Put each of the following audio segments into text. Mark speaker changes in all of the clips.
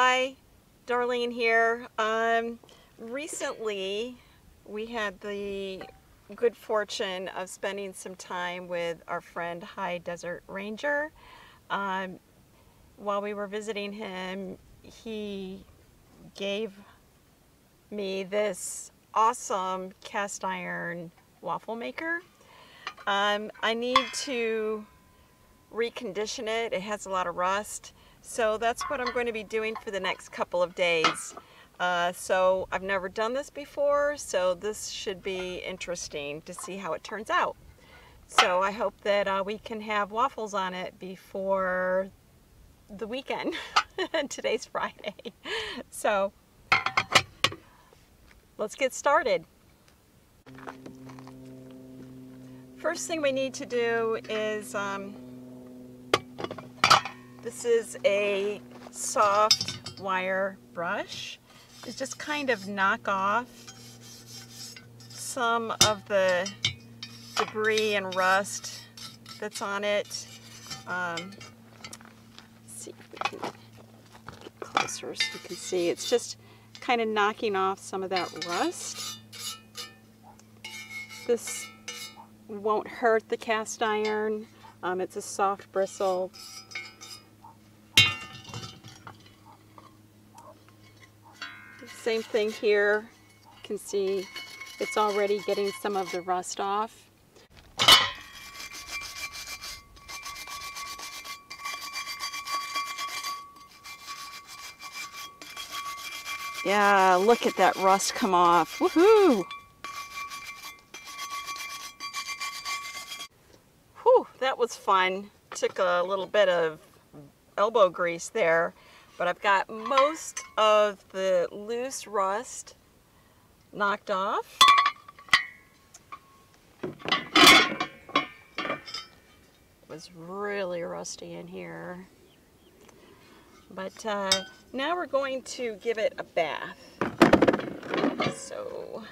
Speaker 1: Hi, Darlene here. Um, recently, we had the good fortune of spending some time with our friend High Desert Ranger. Um, while we were visiting him, he gave me this awesome cast iron waffle maker. Um, I need to recondition it. It has a lot of rust. So that's what I'm going to be doing for the next couple of days. Uh, so I've never done this before, so this should be interesting to see how it turns out. So I hope that uh, we can have waffles on it before the weekend. Today's Friday. So let's get started. First thing we need to do is um, this is a soft wire brush. It's just kind of knock off some of the debris and rust that's on it. Um, see if we can get closer so you can see. It's just kind of knocking off some of that rust. This won't hurt the cast iron. Um, it's a soft bristle. Same thing here. You can see it's already getting some of the rust off. Yeah, look at that rust come off. Woohoo! Whew, that was fun. Took a little bit of elbow grease there. But I've got most of the loose rust knocked off. It was really rusty in here. But uh, now we're going to give it a bath. So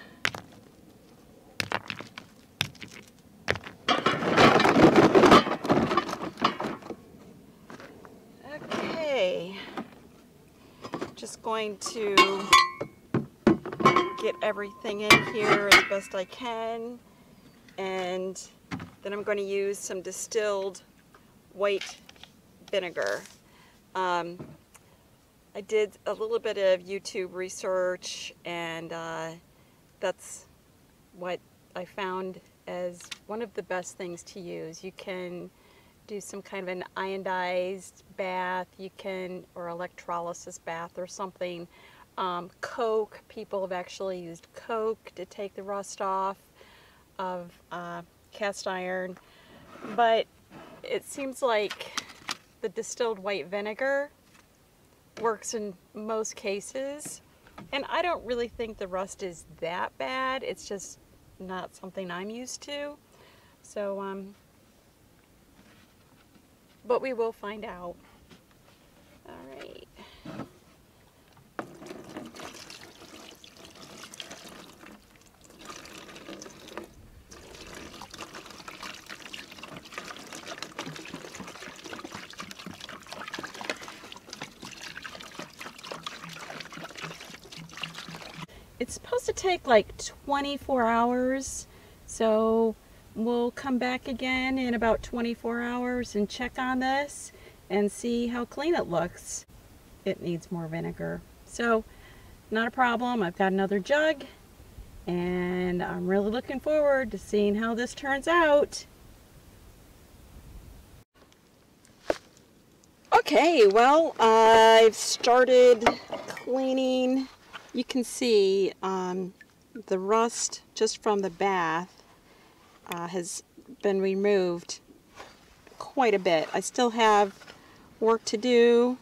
Speaker 1: just going to get everything in here as best I can and then I'm going to use some distilled white vinegar. Um, I did a little bit of YouTube research and uh, that's what I found as one of the best things to use. You can do some kind of an iodized bath, you can, or electrolysis bath or something. Um, Coke, people have actually used Coke to take the rust off of uh, cast iron, but it seems like the distilled white vinegar works in most cases. And I don't really think the rust is that bad. It's just not something I'm used to. So um, but we will find out. All right. It's supposed to take like 24 hours, so we'll come back again in about 24 hours and check on this and see how clean it looks. It needs more vinegar. So, not a problem. I've got another jug and I'm really looking forward to seeing how this turns out. Okay, well, I've started cleaning. You can see um, the rust just from the bath uh, has been removed quite a bit. I still have work to do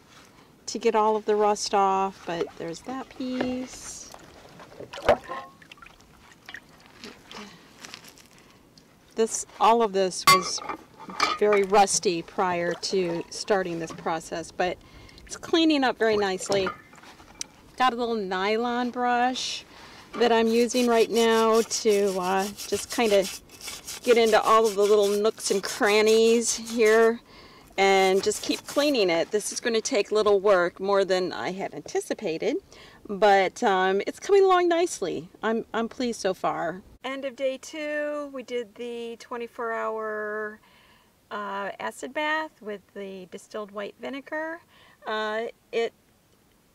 Speaker 1: to get all of the rust off, but there's that piece. This, all of this was very rusty prior to starting this process, but it's cleaning up very nicely. Got a little nylon brush that I'm using right now to uh, just kind of get into all of the little nooks and crannies here and just keep cleaning it. This is going to take little work, more than I had anticipated, but um, it's coming along nicely. I'm, I'm pleased so far. End of day two, we did the 24 hour uh, acid bath with the distilled white vinegar. Uh, it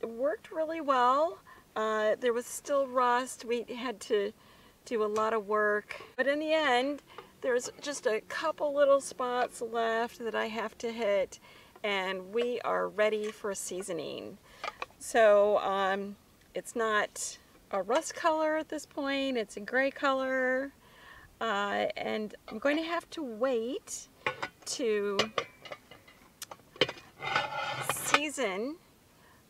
Speaker 1: worked really well. Uh, there was still rust. We had to do a lot of work. But in the end, there's just a couple little spots left that I have to hit and we are ready for seasoning. So um, it's not a rust color at this point, it's a gray color. Uh, and I'm going to have to wait to season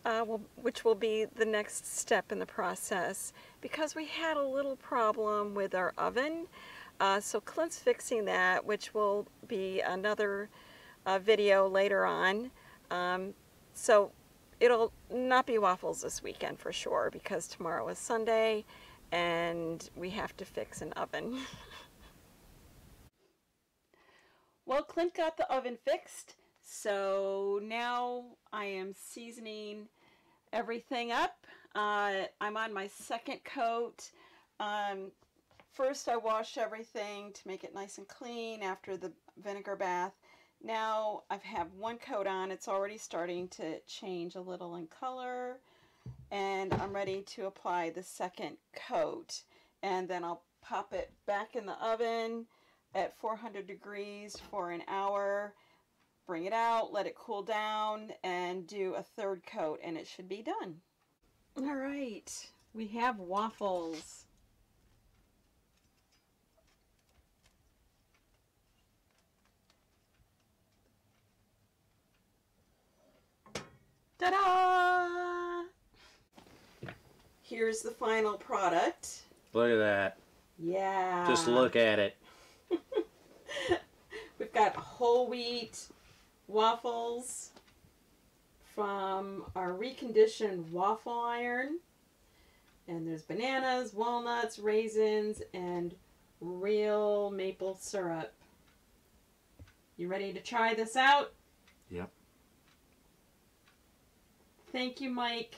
Speaker 1: uh, will, which will be the next step in the process because we had a little problem with our oven. Uh, so Clint's fixing that, which will be another uh, video later on. Um, so it'll not be waffles this weekend for sure because tomorrow is Sunday and we have to fix an oven. well, Clint got the oven fixed. So now I am seasoning everything up. Uh, I'm on my second coat. Um, first I wash everything to make it nice and clean after the vinegar bath. Now I have one coat on. It's already starting to change a little in color. And I'm ready to apply the second coat. And then I'll pop it back in the oven at 400 degrees for an hour bring it out, let it cool down, and do a third coat, and it should be done. All right, we have waffles. Ta-da! Here's the final product.
Speaker 2: Look at that.
Speaker 1: Yeah.
Speaker 2: Just look at it.
Speaker 1: We've got whole wheat waffles from our reconditioned waffle iron. And there's bananas, walnuts, raisins, and real maple syrup. You ready to try this out?
Speaker 2: Yep.
Speaker 1: Thank you, Mike,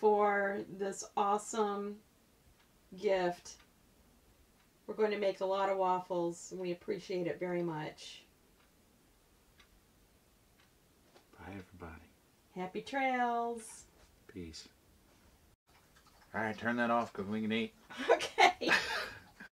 Speaker 1: for this awesome gift. We're going to make a lot of waffles, and we appreciate it very much.
Speaker 2: Bye, everybody.
Speaker 1: Happy trails.
Speaker 2: Peace. All right, turn that off because we can eat.
Speaker 1: Okay.